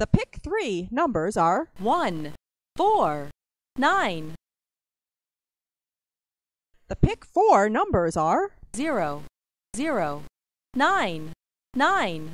The pick three numbers are 1, 4, 9, the pick four numbers are 0, 0, 9, 9,